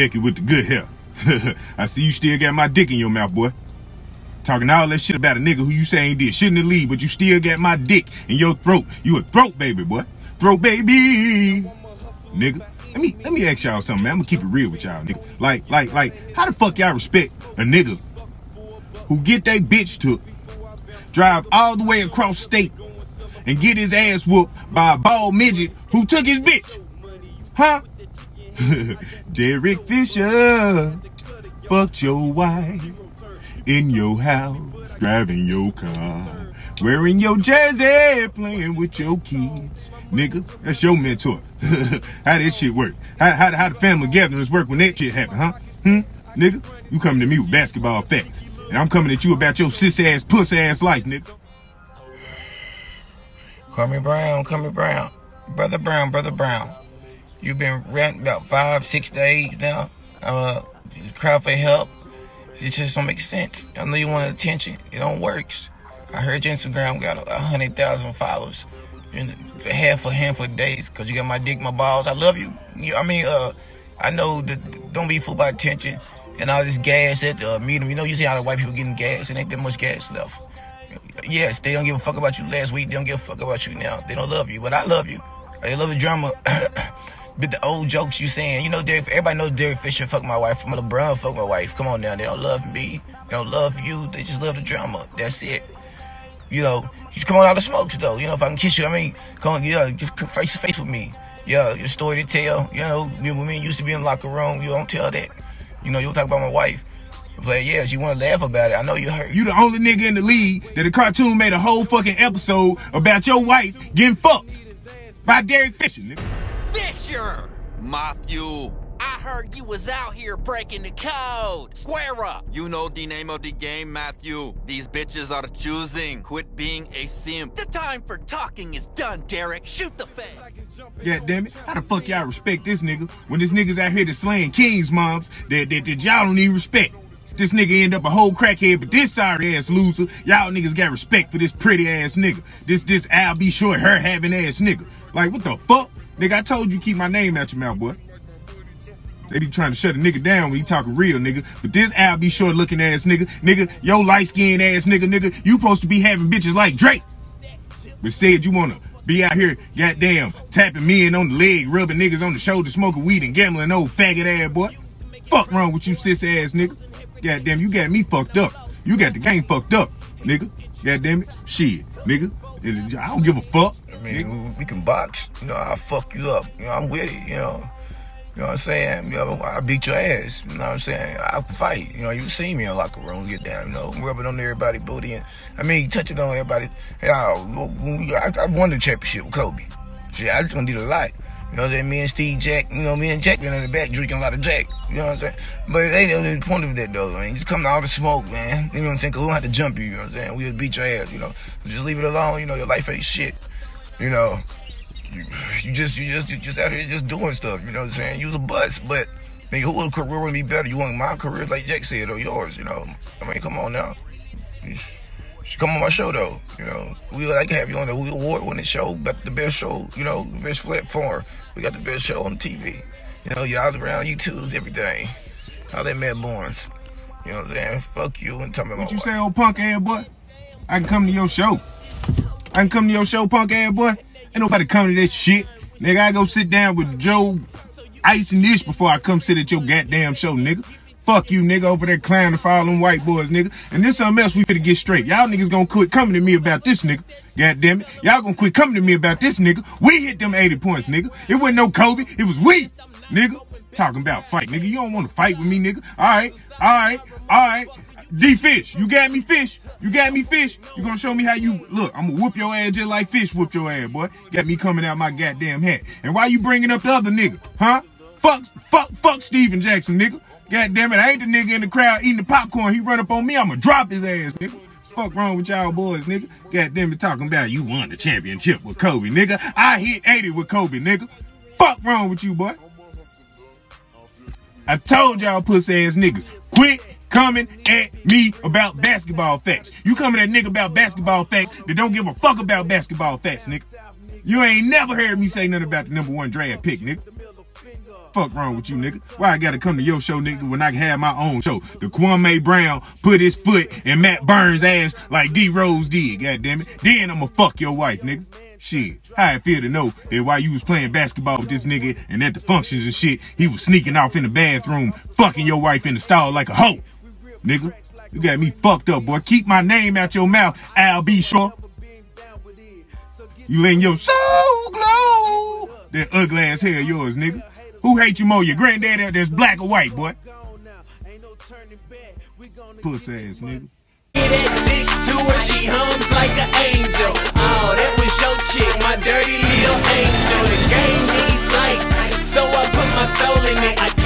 Becky with the good hair. I see you still got my dick in your mouth, boy. Talking all that shit about a nigga who you say ain't did shit in the league, but you still got my dick in your throat. You a throat baby, boy. Throat baby. Nigga. Let me let me ask y'all something, man. I'm gonna keep it real with y'all, nigga. Like, like, like, how the fuck y'all respect a nigga who get that bitch took, drive all the way across state, and get his ass whooped by a bald midget who took his bitch? Huh? Derek Fisher fucked your wife in your house, driving your car, wearing your jersey, playing with your kids. Nigga, that's your mentor. how that shit work? How, how, how the family gatherings work when that shit happen, huh? Hmm? Nigga, you coming to me with basketball facts. And I'm coming at you about your sis ass, puss ass life, nigga. Call me Brown, call me Brown. Brother Brown, Brother Brown. You've been ranting about five, six days now. Uh, crowd for help. It just don't make sense. I know you want attention. It don't works. I heard your Instagram got a hundred thousand followers in half a handful of days because you got my dick, my balls. I love you. you I mean, uh, I know that don't be fooled by attention and all this gas at the uh, meeting. You know, you see how the white people getting gas and ain't that much gas left. Yes, they don't give a fuck about you last week. They don't give a fuck about you now. They don't love you, but I love you. I love the drama. But the old jokes you saying, you know, Derek, everybody knows Derek Fisher fuck my wife. My LeBron fuck my wife. Come on now, they don't love me. They don't love you. They just love the drama. That's it. You know, you come on out of smokes though. You know, if I can kiss you, I mean, come on, yeah, just face to face with me. Yeah, your story to tell. You know, me when me used to be in locker room, you don't tell that. You know, you'll talk about my wife. You play, yes, you want to laugh about it. I know you hurt. You the only nigga in the league that a cartoon made a whole fucking episode about your wife getting fucked by Derek Fisher, nigga. Fisher! Matthew! I heard you was out here breaking the code. Square up. You know the name of the game, Matthew. These bitches are choosing. Quit being a simp. The time for talking is done, Derek. Shoot the face. God damn it. How the fuck y'all respect this nigga when this nigga's out here to slaying kings moms that, that, that y'all don't need respect? This nigga end up a whole crackhead, but this sorry ass loser, y'all niggas got respect for this pretty ass nigga. This this Al B. Short her having ass nigga. Like what the fuck? Nigga, I told you keep my name out your mouth, boy. They be trying to shut a nigga down when you talking real, nigga. But this Al B. Short looking ass nigga, nigga, yo light skinned ass nigga, nigga, you supposed to be having bitches like Drake. But said you wanna be out here, goddamn, tapping men on the leg, rubbing niggas on the shoulder, smoking weed and gambling, old faggot ass boy. Fuck wrong with you, sis ass nigga. Goddamn, you got me fucked up. You got the game fucked up, nigga. Goddamn it. Shit, nigga. I don't give a fuck. I mean, nigga. we can box. You know, I'll fuck you up. You know, I'm with it, you know. You know what I'm saying? You know, I beat your ass. You know what I'm saying? I fight. You know, you see me in the locker room, get down, you know, rubbing on everybody booty. And, I mean, touching on everybody. Yeah, I, I won the championship with Kobe. See, I just gonna do a lot. You know what I'm saying? Me and Steve Jack, you know, me and Jack been in the back drinking a lot of Jack. You know what I'm saying? But it ain't the point of that though, man. Just come to all the smoke, man. You know what I'm saying? Cause we don't have to jump you, you know what I'm saying? We'll beat your ass, you know. Just leave it alone, you know, your life ain't shit. You know. You, you just you just you just out here just doing stuff, you know what I'm saying? You's a bust, but I mean, who career would be better? You want my career like Jack said or yours, you know? I mean, come on now. You should come on my show though. You know, we like to have you on the award winning show, but the best show, you know, the best platform. We got the best show on TV. You know, y'all around YouTube's everything. How that Matt Barnes. You know what I'm saying? Fuck you and tell me What you say, old punk ass boy? I can come to your show. I can come to your show, punk ass boy. Ain't nobody coming to that shit. Nigga, I go sit down with Joe Ice and Ish before I come sit at your goddamn show, nigga. Fuck you, nigga, over there clowning all them white boys, nigga. And this something else we finna get straight. Y'all niggas gonna quit coming to me about this, nigga. God damn it. Y'all gonna quit coming to me about this, nigga. We hit them 80 points, nigga. It wasn't no Kobe. It was we, nigga. Talking about fight, nigga. You don't want to fight with me, nigga. All right, all right, all right. D Fish, you got me fish. You got me fish. You gonna show me how you look? I'm gonna whoop your ass just like fish whoop your ass, boy. Got me coming out my goddamn hat. And why you bringing up the other nigga, huh? Fuck, fuck, fuck Stephen Jackson, nigga. God damn it, I ain't the nigga in the crowd eating the popcorn. He run up on me, I'ma drop his ass, nigga. Fuck wrong with y'all boys, nigga? God damn it, talking about you won the championship with Kobe, nigga. I hit 80 with Kobe, nigga. Fuck wrong with you, boy? I told y'all pussy ass niggas, quit coming at me about basketball facts. You coming at nigga about basketball facts that don't give a fuck about basketball facts, nigga. You ain't never heard me say nothing about the number one draft pick, nigga. Fuck wrong with you, nigga? Why I gotta come to your show, nigga, when I can have my own show? The Kwame Brown put his foot in Matt Barnes' ass like D Rose did, God damn it. Then I'ma fuck your wife, nigga. Shit, how it feel to know that while you was playing basketball with this nigga and at the functions and shit, he was sneaking off in the bathroom, fucking your wife in the stall like a hoe. Nigga, you got me fucked up, boy. Keep my name out your mouth, Al B. Shaw. You letting your soul glow. That ugly ass hair yours, nigga. Who hate you more, your granddaddy or that's black or white, boy? Puss ass, nigga. So I put my soul in it.